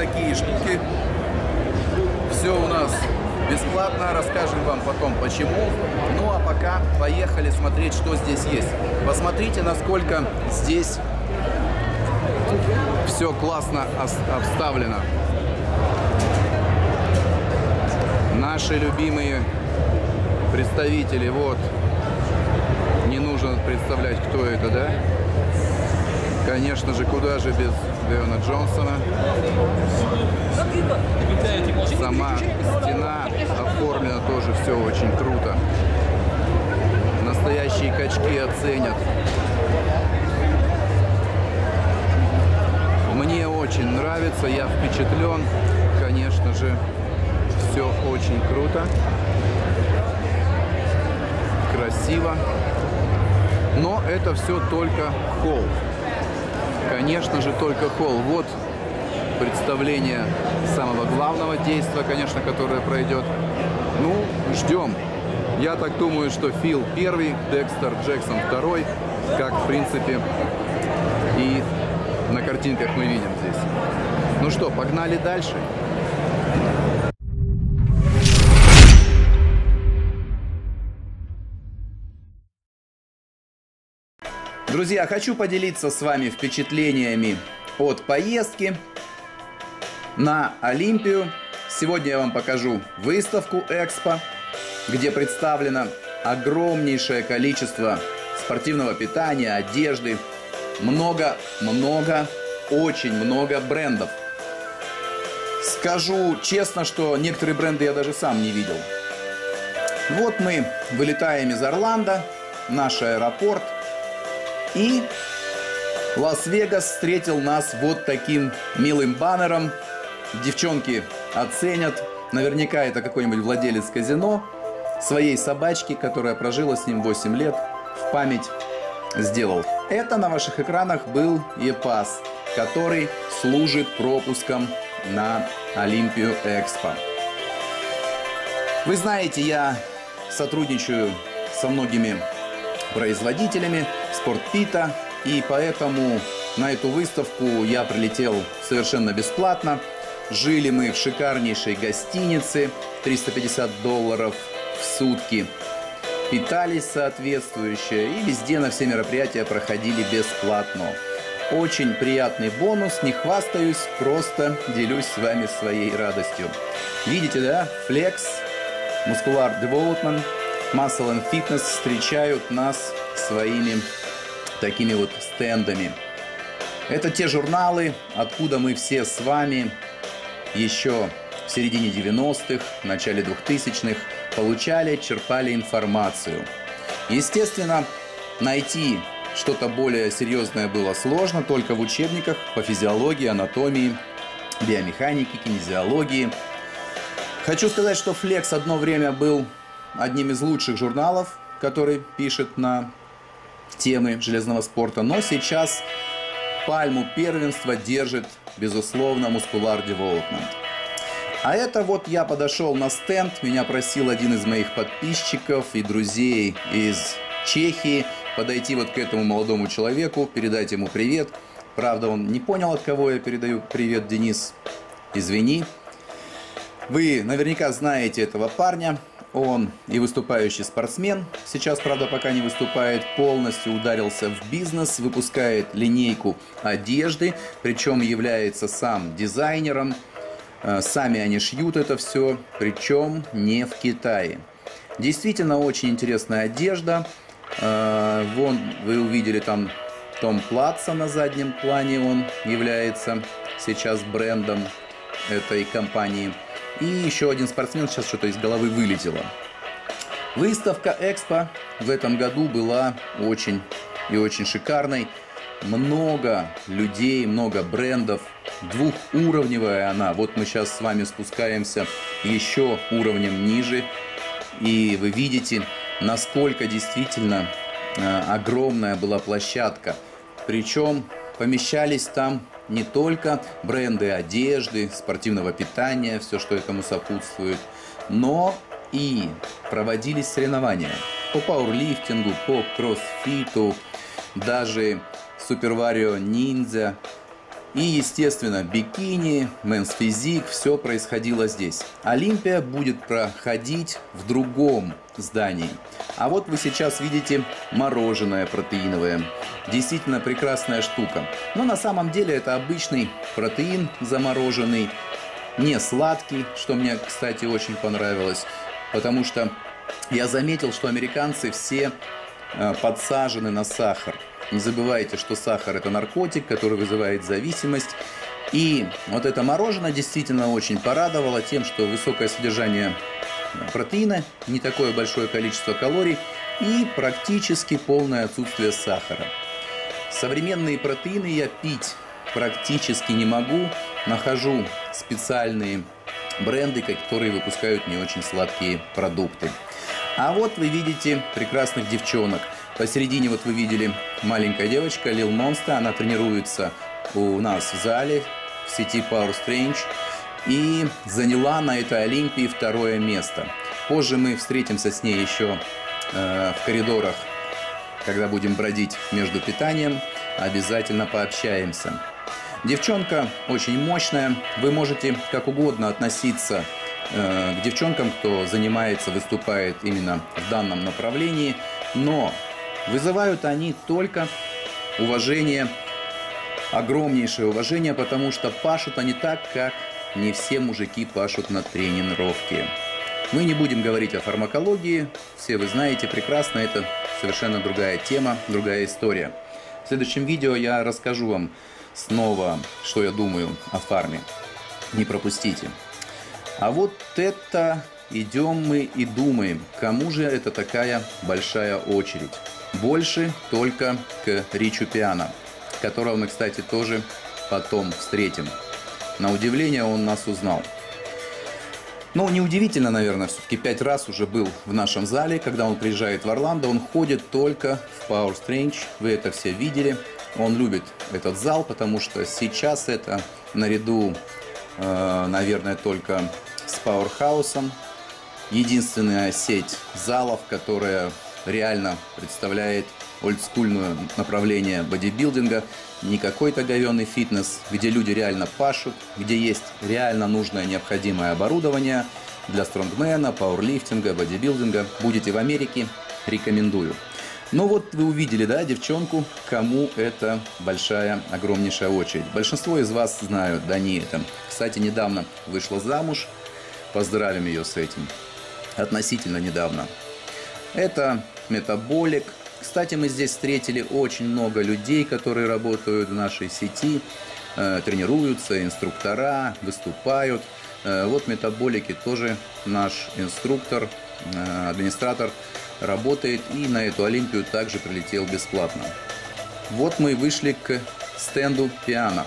такие штуки, все у нас бесплатно, расскажем вам потом почему. Ну а пока поехали смотреть, что здесь есть. Посмотрите, насколько здесь все классно обставлено. Наши любимые представители, вот, не нужно представлять, кто это, да? Конечно же, куда же без Дэона Джонсона. Сама стена оформлена тоже все очень круто. Настоящие качки оценят. Мне очень нравится, я впечатлен. Конечно же, все очень круто. Красиво. Но это все только холл. Конечно же, только холл. Вот представление самого главного действия, конечно, которое пройдет. Ну, ждем. Я так думаю, что Фил первый, Декстер Джексон второй, как, в принципе, и на картинках мы видим здесь. Ну что, погнали дальше. Друзья, хочу поделиться с вами впечатлениями от поездки на Олимпию. Сегодня я вам покажу выставку Экспо, где представлено огромнейшее количество спортивного питания, одежды, много-много, очень много брендов. Скажу честно, что некоторые бренды я даже сам не видел. Вот мы вылетаем из Орландо, наш аэропорт – и Лас-Вегас встретил нас вот таким милым баннером. Девчонки оценят. Наверняка это какой-нибудь владелец казино своей собачки, которая прожила с ним 8 лет, в память сделал. Это на ваших экранах был EPAS, который служит пропуском на Олимпию Экспо. Вы знаете, я сотрудничаю со многими производителями спортпита. И поэтому на эту выставку я прилетел совершенно бесплатно. Жили мы в шикарнейшей гостинице, 350 долларов в сутки. Питались соответствующе и везде на все мероприятия проходили бесплатно. Очень приятный бонус, не хвастаюсь, просто делюсь с вами своей радостью. Видите, да? Flex, Muscular Development, Muscle and Fitness встречают нас своими такими вот стендами. Это те журналы, откуда мы все с вами еще в середине 90-х, в начале 2000-х получали, черпали информацию. Естественно, найти что-то более серьезное было сложно только в учебниках по физиологии, анатомии, биомеханике, кинезиологии. Хочу сказать, что Flex одно время был одним из лучших журналов, который пишет на темы железного спорта, но сейчас пальму первенства держит, безусловно, Muscular Development. А это вот я подошел на стенд, меня просил один из моих подписчиков и друзей из Чехии подойти вот к этому молодому человеку, передать ему привет. Правда, он не понял, от кого я передаю привет, Денис. Извини. Вы наверняка знаете этого парня. Он и выступающий спортсмен, сейчас, правда, пока не выступает, полностью ударился в бизнес, выпускает линейку одежды, причем является сам дизайнером. Э, сами они шьют это все, причем не в Китае. Действительно очень интересная одежда. Э, вон вы увидели там Том Платца на заднем плане, он является сейчас брендом этой компании. И еще один спортсмен сейчас что-то из головы вылетело. Выставка Экспо в этом году была очень и очень шикарной. Много людей, много брендов, двухуровневая она. Вот мы сейчас с вами спускаемся еще уровнем ниже. И вы видите, насколько действительно э, огромная была площадка. Причем помещались там не только бренды одежды, спортивного питания, все, что этому сопутствует, но и проводились соревнования по пауэрлифтингу, по кроссфиту, даже Супер Варио Ниндзя. И, естественно, бикини, мэнс физик, все происходило здесь. Олимпия будет проходить в другом здании. А вот вы сейчас видите мороженое протеиновое. Действительно прекрасная штука. Но на самом деле это обычный протеин замороженный, не сладкий, что мне, кстати, очень понравилось. Потому что я заметил, что американцы все э, подсажены на сахар. Не забывайте, что сахар это наркотик, который вызывает зависимость. И вот это мороженое действительно очень порадовало тем, что высокое содержание протеина, не такое большое количество калорий и практически полное отсутствие сахара. Современные протеины я пить практически не могу. Нахожу специальные бренды, которые выпускают не очень сладкие продукты. А вот вы видите прекрасных девчонок. Посередине вот вы видели маленькая девочка Лил Монста. Она тренируется у нас в зале в сети Power Strange и заняла на этой Олимпии второе место. Позже мы встретимся с ней еще э, в коридорах, когда будем бродить между питанием. Обязательно пообщаемся. Девчонка очень мощная. Вы можете как угодно относиться э, к девчонкам, кто занимается, выступает именно в данном направлении, но вызывают они только уважение, огромнейшее уважение, потому что пашут они так, как не все мужики пашут на тренировке. Мы не будем говорить о фармакологии, все вы знаете прекрасно, это совершенно другая тема, другая история. В следующем видео я расскажу вам снова, что я думаю о фарме. Не пропустите. А вот это идем мы и думаем, кому же это такая большая очередь. Больше только к Ричу Пиано, которого мы, кстати, тоже потом встретим. На удивление он нас узнал. Но ну, неудивительно, наверное, все-таки пять раз уже был в нашем зале. Когда он приезжает в Орландо, он ходит только в Power Strange. Вы это все видели. Он любит этот зал, потому что сейчас это наряду, э, наверное, только с Пауэрхаусом. Единственная сеть залов, которая реально представляет олдскульное направление бодибилдинга, не какой-то говенный фитнес, где люди реально пашут, где есть реально нужное необходимое оборудование для стронгмена, пауэрлифтинга, бодибилдинга. Будете в Америке, рекомендую. Ну вот вы увидели, да, девчонку, кому это большая, огромнейшая очередь. Большинство из вас знают, да не это. Кстати, недавно вышла замуж, поздравим ее с этим. Относительно недавно. Это метаболик. Кстати, мы здесь встретили очень много людей, которые работают в нашей сети, э, тренируются, инструктора, выступают. Э, вот метаболики тоже наш инструктор, э, администратор – работает и на эту Олимпию также прилетел бесплатно. Вот мы вышли к стенду пиано.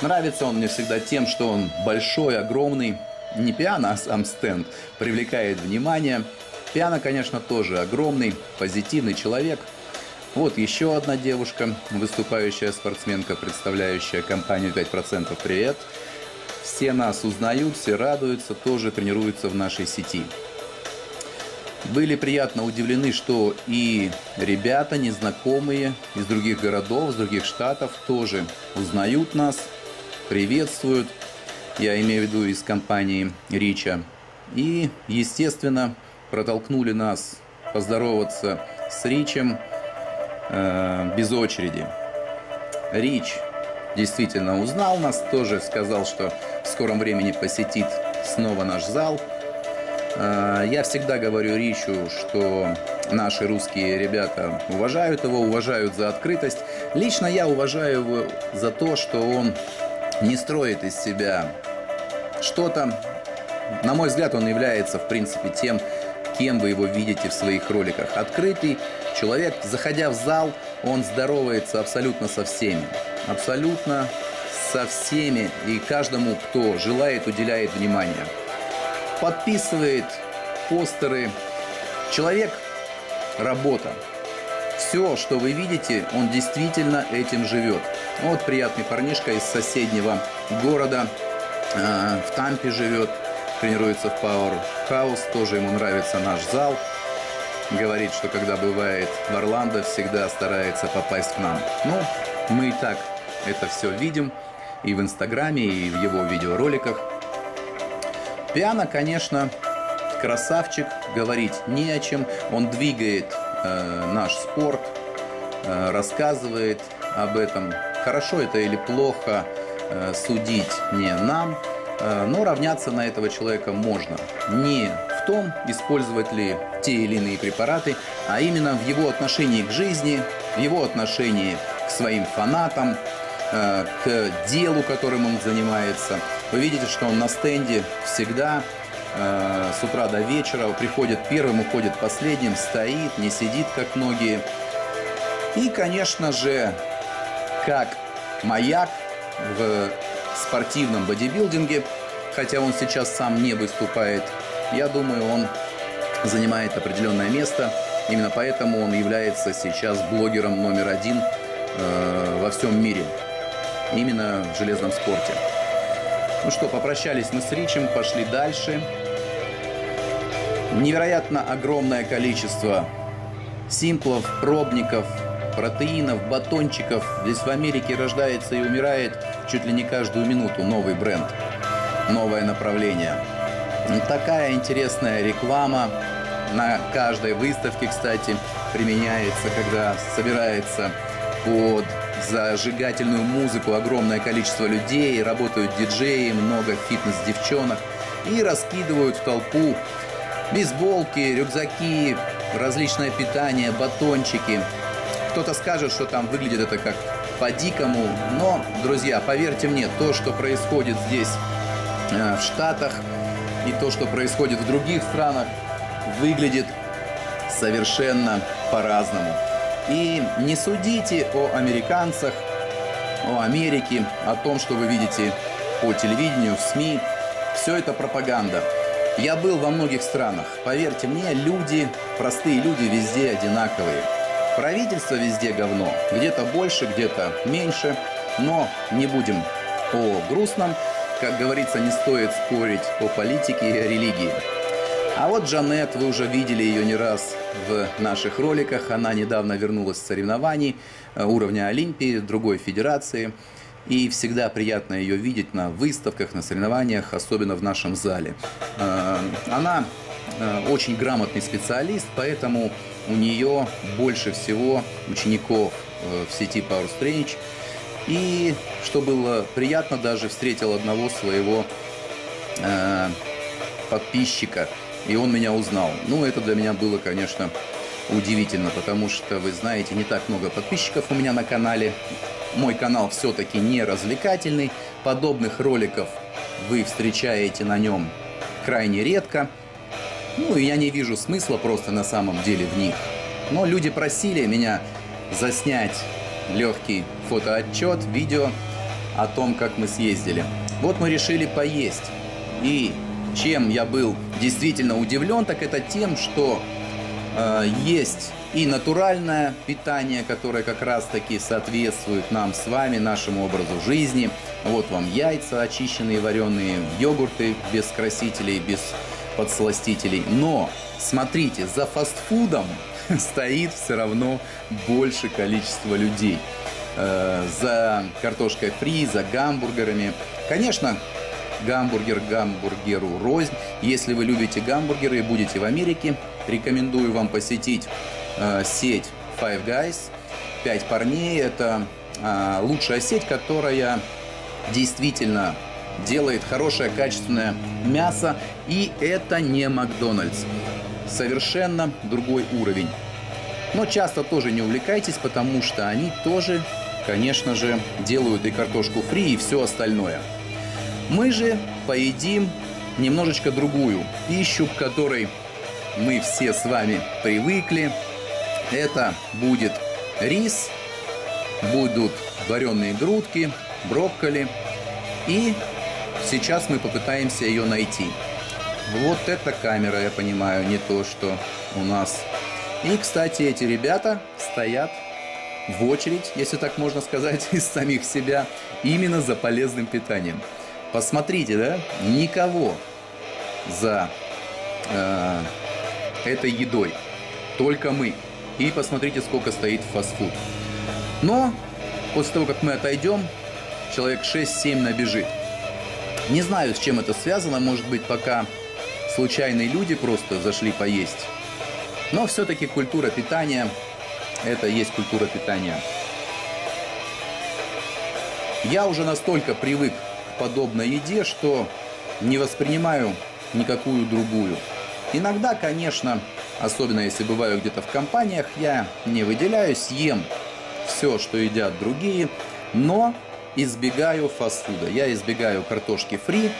Нравится он мне всегда тем, что он большой, огромный. Не пиано, а сам стенд привлекает внимание. Пиано, конечно, тоже огромный, позитивный человек. Вот еще одна девушка, выступающая спортсменка, представляющая компанию 5%. Привет! Все нас узнают, все радуются, тоже тренируются в нашей сети были приятно удивлены, что и ребята незнакомые из других городов, из других штатов тоже узнают нас, приветствуют. Я имею в виду из компании Рича. И, естественно, протолкнули нас поздороваться с Ричем э, без очереди. Рич действительно узнал нас, тоже сказал, что в скором времени посетит снова наш зал – а, я всегда говорю Ричу, что наши русские ребята уважают его, уважают за открытость. Лично я уважаю его за то, что он не строит из себя что-то. На мой взгляд, он является, в принципе, тем, кем вы его видите в своих роликах. Открытый человек, заходя в зал, он здоровается абсолютно со всеми. Абсолютно со всеми и каждому, кто желает, уделяет внимание подписывает постеры. Человек – работа. Все, что вы видите, он действительно этим живет. Вот приятный парнишка из соседнего города, э, в Тампе живет. Тренируется в Powerhouse, тоже ему нравится наш зал. Говорит, что когда бывает в Орландо, всегда старается попасть к нам. Ну, мы и так это все видим и в Инстаграме, и в его видеороликах. Пиано, конечно, красавчик, говорить не о чем. Он двигает э, наш спорт, э, рассказывает об этом. Хорошо это или плохо э, судить не нам, но равняться на этого человека можно. Не в том, использовать ли те или иные препараты, а именно в его отношении к жизни, в его отношении к своим фанатам, э, к делу, которым он занимается. Вы видите, что он на стенде всегда э, с утра до вечера приходит первым, уходит последним, стоит, не сидит, как многие. И, конечно же, как маяк в спортивном бодибилдинге, хотя он сейчас сам не выступает, я думаю, он занимает определенное место. Именно поэтому он является сейчас блогером номер один э, во всем мире. Именно в железном спорте. Ну что, попрощались мы с Ричем, пошли дальше. Невероятно огромное количество симплов, пробников, протеинов, батончиков. Здесь в Америке рождается и умирает чуть ли не каждую минуту новый бренд, новое направление. Такая интересная реклама на каждой выставке, кстати, применяется, когда собирается под зажигательную музыку огромное количество людей, работают диджеи, много фитнес-девчонок и раскидывают в толпу бейсболки, рюкзаки, различное питание, батончики. Кто-то скажет, что там выглядит это как по-дикому, но, друзья, поверьте мне, то, что происходит здесь э, в Штатах и то, что происходит в других странах, выглядит совершенно по-разному. И не судите о американцах, о Америке, о том, что вы видите по телевидению, в СМИ. Все это пропаганда. Я был во многих странах. Поверьте мне, люди, простые люди везде одинаковые. Правительство везде говно. Где-то больше, где-то меньше. Но не будем о грустном. Как говорится, не стоит спорить о политике и религии. А вот Джанет, вы уже видели ее не раз в наших роликах. Она недавно вернулась с соревнований э, уровня Олимпии, другой федерации. И всегда приятно ее видеть на выставках, на соревнованиях, особенно в нашем зале. Э, она э, очень грамотный специалист, поэтому у нее больше всего учеников в сети Power Strange. И что было приятно, даже встретил одного своего подписчика – и он меня узнал. Ну, это для меня было, конечно, удивительно, потому что, вы знаете, не так много подписчиков у меня на канале. Мой канал все-таки не развлекательный. Подобных роликов вы встречаете на нем крайне редко. Ну, и я не вижу смысла просто на самом деле в них. Но люди просили меня заснять легкий фотоотчет, видео о том, как мы съездили. Вот мы решили поесть. И чем я был действительно удивлен, так это тем, что э, есть и натуральное питание, которое как раз-таки соответствует нам с вами, нашему образу жизни. Вот вам яйца очищенные, вареные, йогурты без красителей, без подсластителей. Но, смотрите, за фастфудом стоит все равно больше количество людей. Э, за картошкой фри, за гамбургерами. Конечно, гамбургер гамбургеру рознь. Если вы любите гамбургеры и будете в Америке, рекомендую вам посетить э, сеть Five Guys. Пять парней – это э, лучшая сеть, которая действительно делает хорошее качественное мясо. И это не Макдональдс. Совершенно другой уровень. Но часто тоже не увлекайтесь, потому что они тоже, конечно же, делают и картошку фри, и все остальное. Мы же поедим немножечко другую пищу, к которой мы все с вами привыкли. Это будет рис, будут вареные грудки, брокколи. И сейчас мы попытаемся ее найти. Вот эта камера, я понимаю, не то, что у нас. И, кстати, эти ребята стоят в очередь, если так можно сказать, из самих себя, именно за полезным питанием. Посмотрите, да? Никого. за э, этой едой. Только мы. И посмотрите, сколько стоит фастфуд. Но после того, как мы отойдем, человек 6-7 набежит. Не знаю, с чем это связано. Может быть, пока случайные люди просто зашли поесть. Но все-таки культура питания – это есть культура питания. Я уже настолько привык к подобной еде, что не воспринимаю никакую другую. Иногда, конечно, особенно если бываю где-то в компаниях, я не выделяюсь, ем все, что едят другие, но избегаю фастфуда. Я избегаю картошки фри,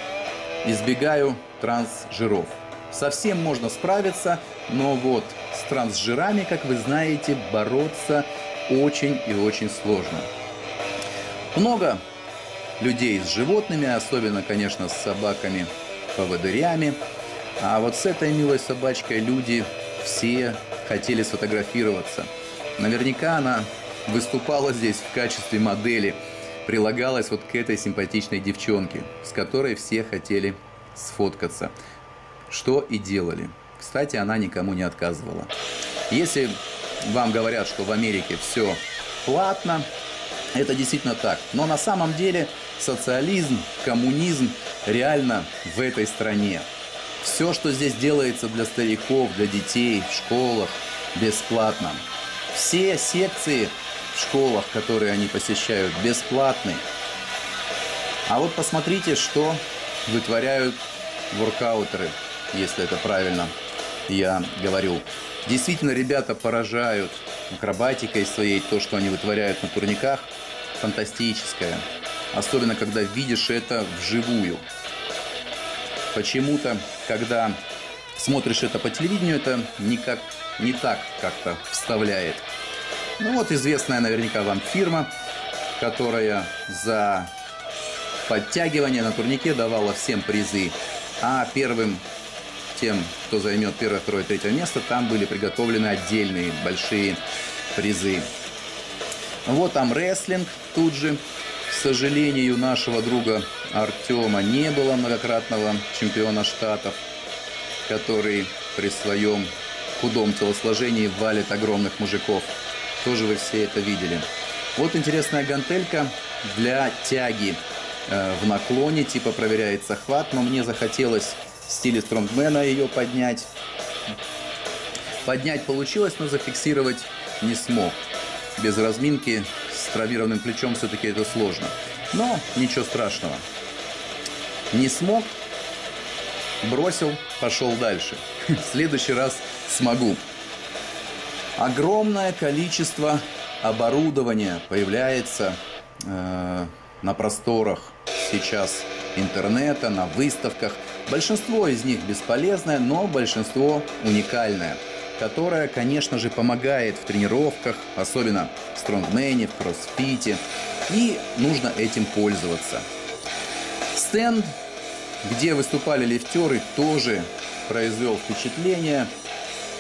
избегаю трансжиров. Совсем можно справиться, но вот с трансжирами, как вы знаете, бороться очень и очень сложно. Много людей с животными, особенно, конечно, с собаками, поводырями. А вот с этой милой собачкой люди все хотели сфотографироваться. Наверняка она выступала здесь в качестве модели, прилагалась вот к этой симпатичной девчонке, с которой все хотели сфоткаться. Что и делали. Кстати, она никому не отказывала. Если вам говорят, что в Америке все платно, это действительно так. Но на самом деле социализм, коммунизм реально в этой стране. Все, что здесь делается для стариков, для детей, в школах, бесплатно. Все секции в школах, которые они посещают, бесплатны. А вот посмотрите, что вытворяют воркаутеры, если это правильно я говорю. Действительно, ребята поражают акробатикой своей, то, что они вытворяют на турниках, фантастическое. Особенно, когда видишь это вживую. Почему-то, когда смотришь это по телевидению, это никак, не так как-то вставляет. Ну вот известная наверняка вам фирма, которая за подтягивание на турнике давала всем призы. А первым тем, кто займет первое, второе, третье место, там были приготовлены отдельные большие призы. Вот там рестлинг тут же. К сожалению, нашего друга Артема не было многократного чемпиона Штатов, который при своем худом телосложении валит огромных мужиков. Тоже вы все это видели. Вот интересная гантелька для тяги э, в наклоне, типа проверяется хват, но мне захотелось в стиле стронгмена ее поднять. Поднять получилось, но зафиксировать не смог. Без разминки с травмированным плечом все-таки это сложно. Но ничего страшного. Не смог, бросил, пошел дальше. В следующий раз смогу. Огромное количество оборудования появляется э, на просторах сейчас интернета, на выставках. Большинство из них бесполезное, но большинство уникальное – которая, конечно же, помогает в тренировках, особенно в стронгмене, в кроссфите, и нужно этим пользоваться. Стенд, где выступали лифтеры, тоже произвел впечатление,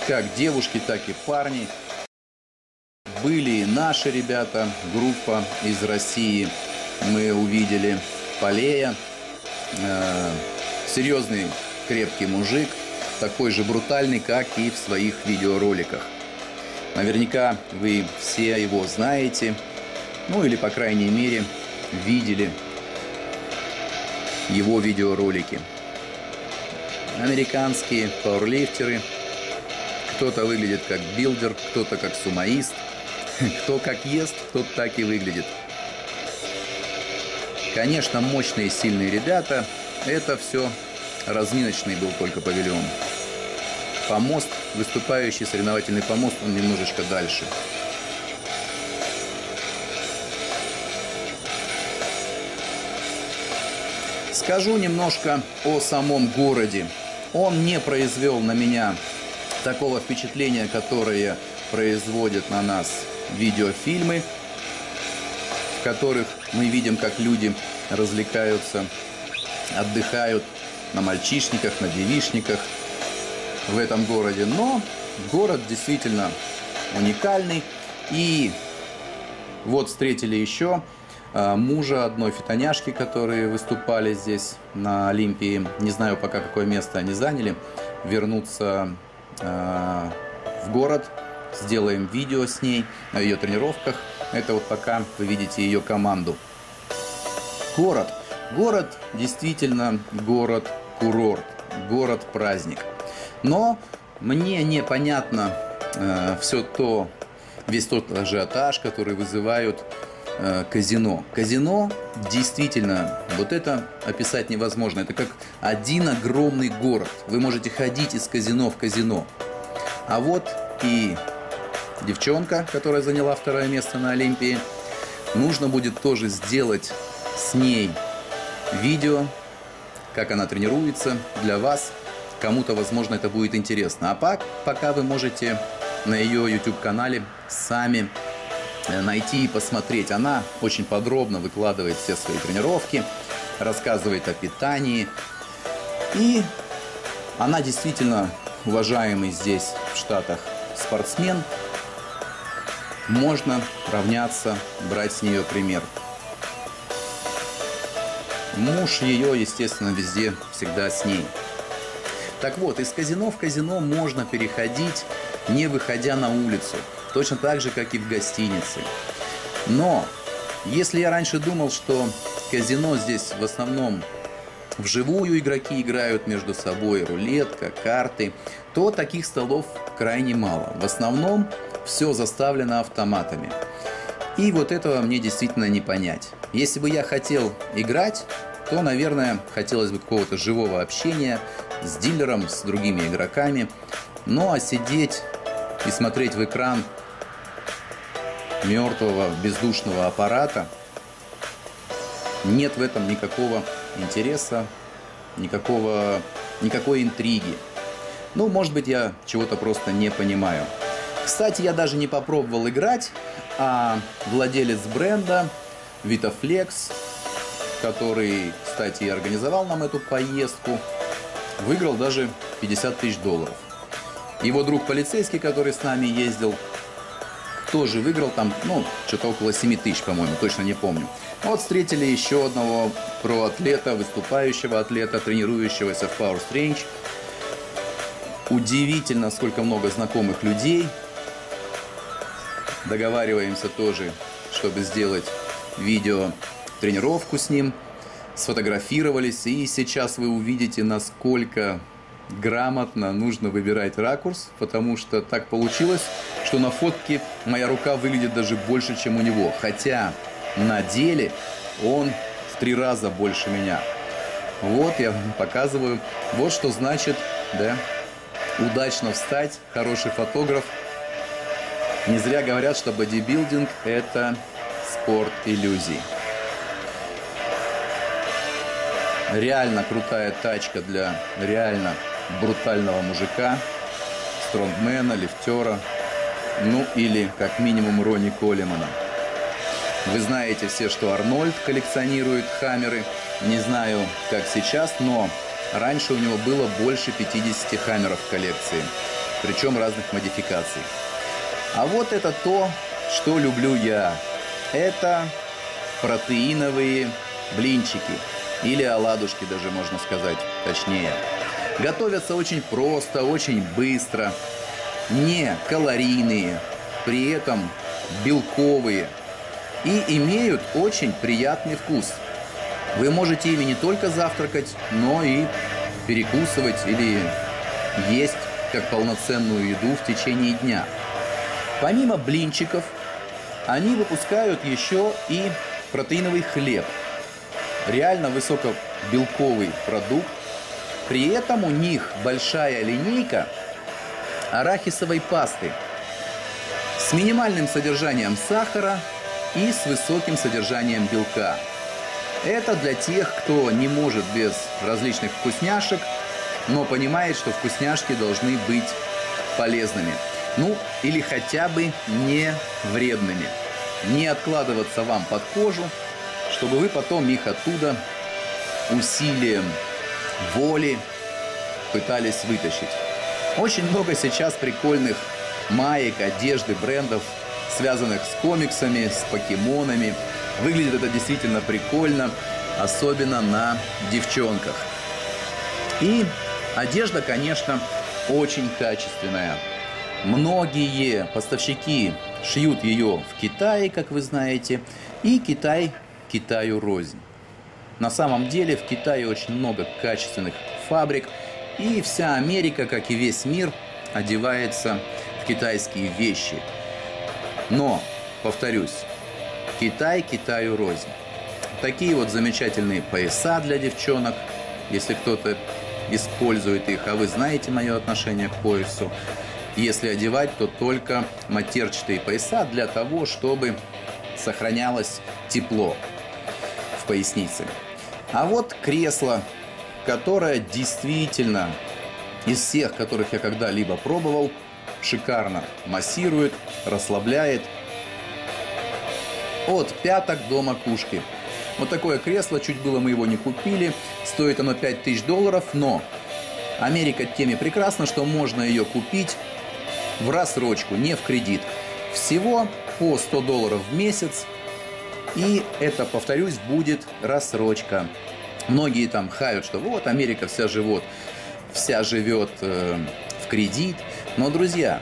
как девушки, так и парни. Были и наши ребята, группа из России. Мы увидели Полея, э, серьезный крепкий мужик – такой же брутальный, как и в своих видеороликах. Наверняка вы все его знаете, ну или, по крайней мере, видели его видеоролики. Американские пауэрлифтеры. Кто-то выглядит как билдер, кто-то как сумоист. Кто как ест, тот так и выглядит. Конечно, мощные сильные ребята. Это все разминочный был только павильон. Помост, выступающий соревновательный помост, он немножечко дальше. Скажу немножко о самом городе. Он не произвел на меня такого впечатления, которое производят на нас видеофильмы, в которых мы видим, как люди развлекаются, отдыхают на мальчишниках, на девишниках в этом городе. Но город действительно уникальный. И вот встретили еще э, мужа одной фитоняшки, которые выступали здесь на Олимпии. Не знаю пока какое место они заняли. Вернуться э, в город, сделаем видео с ней о ее тренировках. Это вот пока вы видите ее команду. Город. Город действительно город-курорт, город-праздник. Но мне непонятно э, все то, весь тот ажиотаж, который вызывают э, казино. Казино действительно, вот это описать невозможно. Это как один огромный город. Вы можете ходить из казино в казино. А вот и девчонка, которая заняла второе место на Олимпии. Нужно будет тоже сделать с ней видео, как она тренируется для вас. Кому-то, возможно, это будет интересно. А пока вы можете на ее YouTube-канале сами найти и посмотреть. Она очень подробно выкладывает все свои тренировки, рассказывает о питании. И она действительно уважаемый здесь в Штатах спортсмен. Можно равняться, брать с нее пример. Муж ее, естественно, везде всегда с ней. Так вот, из казино в казино можно переходить, не выходя на улицу. Точно так же, как и в гостинице. Но, если я раньше думал, что казино здесь в основном вживую игроки играют между собой, рулетка, карты, то таких столов крайне мало. В основном все заставлено автоматами. И вот этого мне действительно не понять. Если бы я хотел играть, то, наверное, хотелось бы какого-то живого общения с дилером, с другими игроками. Ну а сидеть и смотреть в экран мертвого бездушного аппарата, нет в этом никакого интереса, никакого, никакой интриги. Ну, может быть, я чего-то просто не понимаю. Кстати, я даже не попробовал играть, а владелец бренда Vitaflex, который, кстати, и организовал нам эту поездку, выиграл даже 50 тысяч долларов. Его друг полицейский, который с нами ездил, тоже выиграл там, ну, что-то около 7 тысяч, по-моему, точно не помню. Вот встретили еще одного проатлета, выступающего атлета, тренирующегося в Power Strange. Удивительно, сколько много знакомых людей. Договариваемся тоже, чтобы сделать видео тренировку с ним сфотографировались, и сейчас вы увидите, насколько грамотно нужно выбирать ракурс, потому что так получилось, что на фотке моя рука выглядит даже больше, чем у него. Хотя на деле он в три раза больше меня. Вот я показываю. Вот что значит, да, удачно встать, хороший фотограф. Не зря говорят, что бодибилдинг – это спорт иллюзий. Реально крутая тачка для реально брутального мужика, стронгмена, лифтера, ну или как минимум Рони Колемана. Вы знаете все, что Арнольд коллекционирует хаммеры. Не знаю, как сейчас, но раньше у него было больше 50 хаммеров в коллекции, причем разных модификаций. А вот это то, что люблю я. Это протеиновые блинчики – или оладушки даже можно сказать точнее. Готовятся очень просто, очень быстро, не калорийные, при этом белковые и имеют очень приятный вкус. Вы можете ими не только завтракать, но и перекусывать или есть как полноценную еду в течение дня. Помимо блинчиков, они выпускают еще и протеиновый хлеб – реально высокобелковый продукт. При этом у них большая линейка арахисовой пасты с минимальным содержанием сахара и с высоким содержанием белка. Это для тех, кто не может без различных вкусняшек, но понимает, что вкусняшки должны быть полезными. Ну, или хотя бы не вредными. Не откладываться вам под кожу, чтобы вы потом их оттуда усилием воли пытались вытащить. Очень много сейчас прикольных маек, одежды, брендов, связанных с комиксами, с покемонами. Выглядит это действительно прикольно, особенно на девчонках. И одежда, конечно, очень качественная. Многие поставщики шьют ее в Китае, как вы знаете, и Китай Китаю рознь. На самом деле в Китае очень много качественных фабрик, и вся Америка, как и весь мир, одевается в китайские вещи. Но, повторюсь, Китай Китаю рознь. Такие вот замечательные пояса для девчонок, если кто-то использует их, а вы знаете мое отношение к поясу. Если одевать, то только матерчатые пояса для того, чтобы сохранялось тепло пояснице. А вот кресло, которое действительно из всех, которых я когда-либо пробовал, шикарно массирует, расслабляет от пяток до макушки. Вот такое кресло, чуть было мы его не купили, стоит оно 5000 долларов, но Америка теми прекрасна, что можно ее купить в рассрочку, не в кредит. Всего по 100 долларов в месяц, и это, повторюсь, будет рассрочка. Многие там хают, что вот Америка вся живет, вся живет э, в кредит. Но, друзья,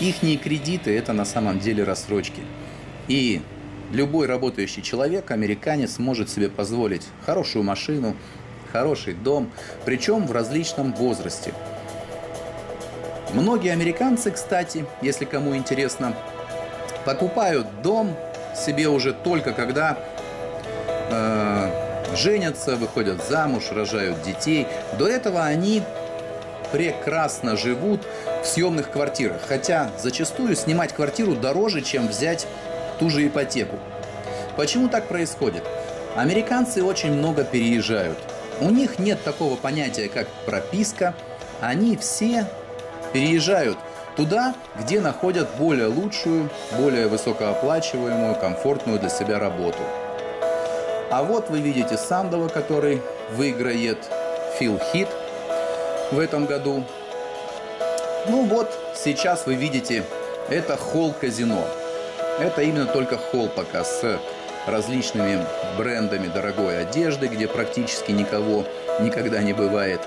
их кредиты это на самом деле рассрочки. И любой работающий человек, американец, может себе позволить хорошую машину, хороший дом, причем в различном возрасте. Многие американцы, кстати, если кому интересно, покупают дом себе уже только когда э, женятся, выходят замуж, рожают детей. До этого они прекрасно живут в съемных квартирах. Хотя зачастую снимать квартиру дороже, чем взять ту же ипотеку. Почему так происходит? Американцы очень много переезжают. У них нет такого понятия, как прописка. Они все переезжают туда, где находят более лучшую, более высокооплачиваемую, комфортную для себя работу. А вот вы видите Сандова, который выиграет Фил Хит в этом году. Ну вот, сейчас вы видите, это холл казино. Это именно только холл пока с различными брендами дорогой одежды, где практически никого никогда не бывает.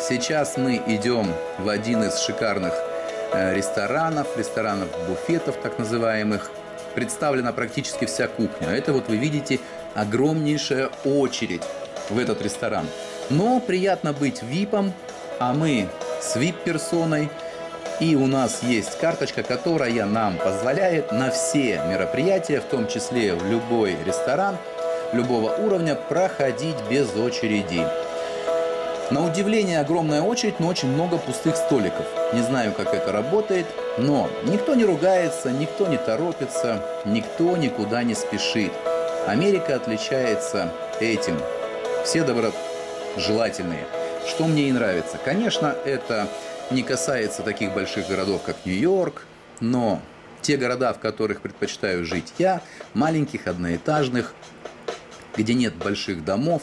Сейчас мы идем в один из шикарных ресторанов, ресторанов буфетов так называемых. Представлена практически вся кухня. Это вот вы видите огромнейшая очередь в этот ресторан. Но приятно быть випом, а мы с вип-персоной. И у нас есть карточка, которая нам позволяет на все мероприятия, в том числе в любой ресторан, любого уровня, проходить без очереди. На удивление огромная очередь, но очень много пустых столиков. Не знаю, как это работает, но никто не ругается, никто не торопится, никто никуда не спешит. Америка отличается этим. Все доброжелательные. Что мне и нравится. Конечно, это не касается таких больших городов, как Нью-Йорк, но те города, в которых предпочитаю жить я, маленьких, одноэтажных, где нет больших домов,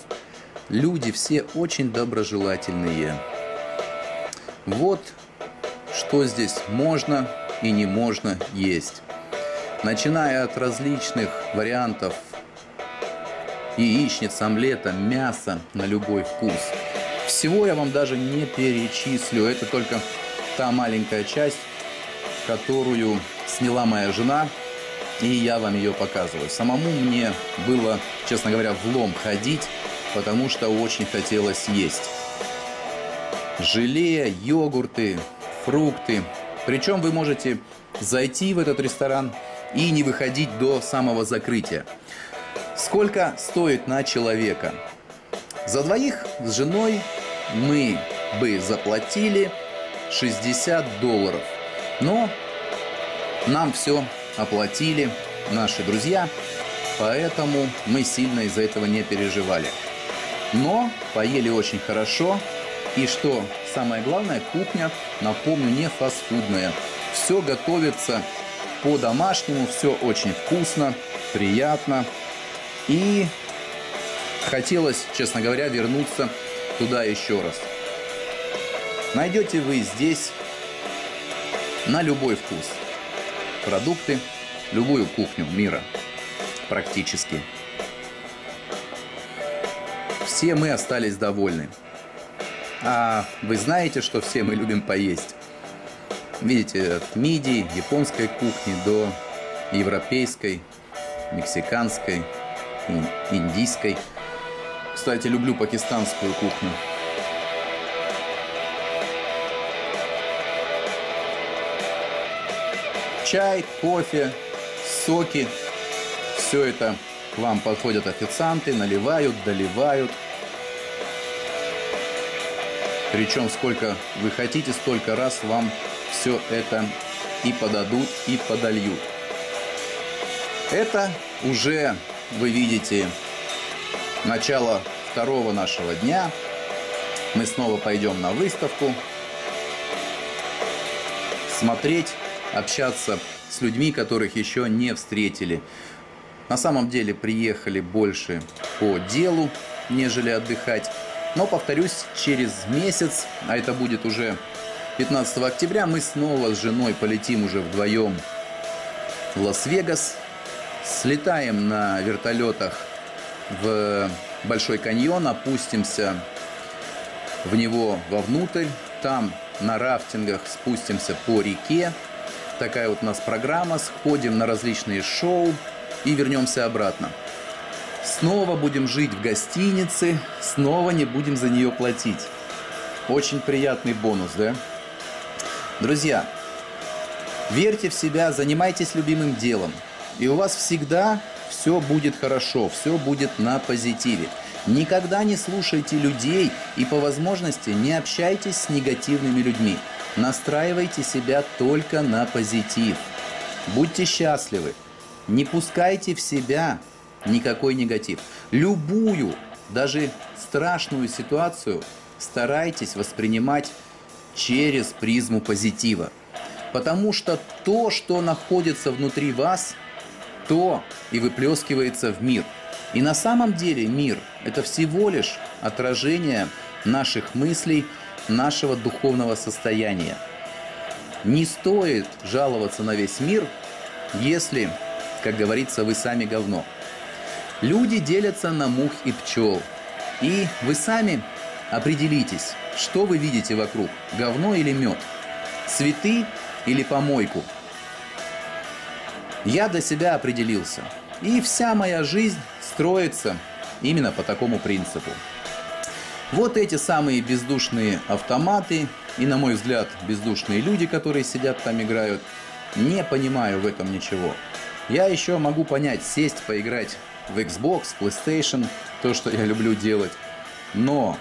Люди все очень доброжелательные. Вот что здесь можно и не можно есть. Начиная от различных вариантов яичниц, омлета, мяса на любой вкус. Всего я вам даже не перечислю. Это только та маленькая часть, которую сняла моя жена, и я вам ее показываю. Самому мне было, честно говоря, влом ходить потому что очень хотелось есть. Желе, йогурты, фрукты. Причем вы можете зайти в этот ресторан и не выходить до самого закрытия. Сколько стоит на человека? За двоих с женой мы бы заплатили 60 долларов. Но нам все оплатили наши друзья, поэтому мы сильно из-за этого не переживали. Но поели очень хорошо. И что самое главное, кухня, напомню, не фастфудная. Все готовится по-домашнему, все очень вкусно, приятно. И хотелось, честно говоря, вернуться туда еще раз. Найдете вы здесь на любой вкус продукты, любую кухню мира практически. Все мы остались довольны. А вы знаете, что все мы любим поесть. Видите, от мидии, японской кухни до европейской, мексиканской, индийской. Кстати, люблю пакистанскую кухню. Чай, кофе, соки. Все это вам подходят официанты, наливают, доливают. Причем сколько вы хотите, столько раз вам все это и подадут, и подольют. Это уже, вы видите, начало второго нашего дня. Мы снова пойдем на выставку, смотреть, общаться с людьми, которых еще не встретили. На самом деле приехали больше по делу, нежели отдыхать. Но, повторюсь, через месяц, а это будет уже 15 октября, мы снова с женой полетим уже вдвоем в Лас-Вегас. Слетаем на вертолетах в Большой каньон, опустимся в него вовнутрь. Там на рафтингах спустимся по реке. Такая вот у нас программа. Сходим на различные шоу, и вернемся обратно. Снова будем жить в гостинице, снова не будем за нее платить. Очень приятный бонус, да? Друзья, верьте в себя, занимайтесь любимым делом. И у вас всегда все будет хорошо, все будет на позитиве. Никогда не слушайте людей и по возможности не общайтесь с негативными людьми. Настраивайте себя только на позитив. Будьте счастливы. Не пускайте в себя никакой негатив. Любую, даже страшную ситуацию старайтесь воспринимать через призму позитива. Потому что то, что находится внутри вас, то и выплескивается в мир. И на самом деле мир – это всего лишь отражение наших мыслей, нашего духовного состояния. Не стоит жаловаться на весь мир, если как говорится, вы сами говно. Люди делятся на мух и пчел. И вы сами определитесь, что вы видите вокруг, говно или мед, цветы или помойку. Я для себя определился. И вся моя жизнь строится именно по такому принципу. Вот эти самые бездушные автоматы и, на мой взгляд, бездушные люди, которые сидят там играют, не понимаю в этом ничего. Я еще могу понять, сесть, поиграть в Xbox, PlayStation, то, что я люблю делать. Но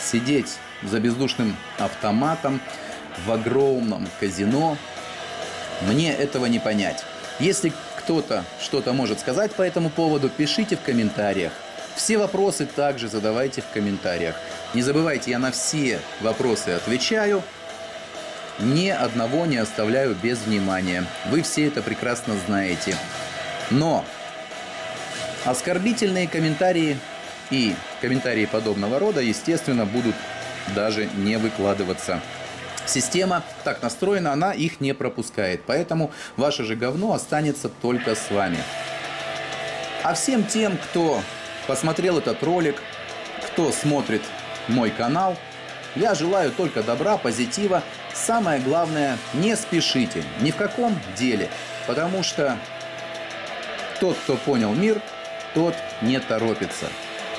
сидеть за бездушным автоматом в огромном казино, мне этого не понять. Если кто-то что-то может сказать по этому поводу, пишите в комментариях. Все вопросы также задавайте в комментариях. Не забывайте, я на все вопросы отвечаю. Ни одного не оставляю без внимания. Вы все это прекрасно знаете. Но оскорбительные комментарии и комментарии подобного рода, естественно, будут даже не выкладываться. Система так настроена, она их не пропускает. Поэтому ваше же говно останется только с вами. А всем тем, кто посмотрел этот ролик, кто смотрит мой канал, я желаю только добра, позитива. Самое главное, не спешите ни в каком деле, потому что тот, кто понял мир, тот не торопится.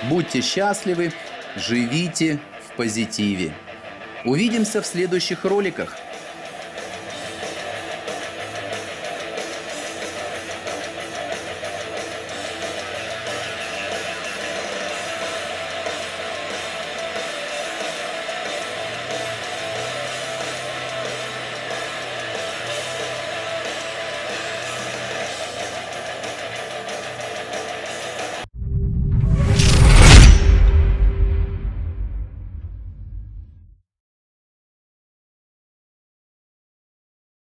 Будьте счастливы, живите в позитиве. Увидимся в следующих роликах.